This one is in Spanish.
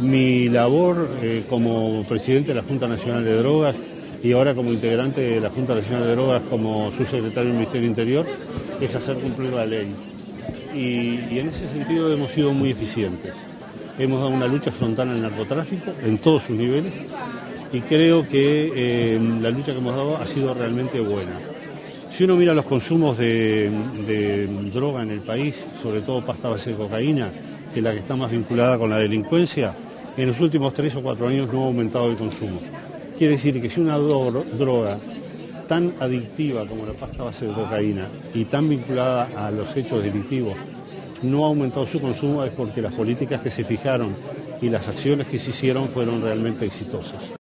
Mi labor eh, como presidente de la Junta Nacional de Drogas y ahora como integrante de la Junta Nacional de Drogas como subsecretario del Ministerio Interior es hacer cumplir la ley. Y, en ese sentido hemos sido muy eficientes. Hemos dado una lucha frontal al narcotráfico en todos sus niveles y creo que eh, la lucha que hemos dado ha sido realmente buena. Si uno mira los consumos de, droga en el país, sobre todo pasta base de cocaína, que la que está más vinculada con la delincuencia, en los últimos tres o cuatro años no ha aumentado el consumo. Quiere decir que si una droga tan adictiva como la pasta base de cocaína y tan vinculada a los hechos delictivos no ha aumentado su consumo es porque las políticas que se fijaron y las acciones que se hicieron fueron realmente exitosas.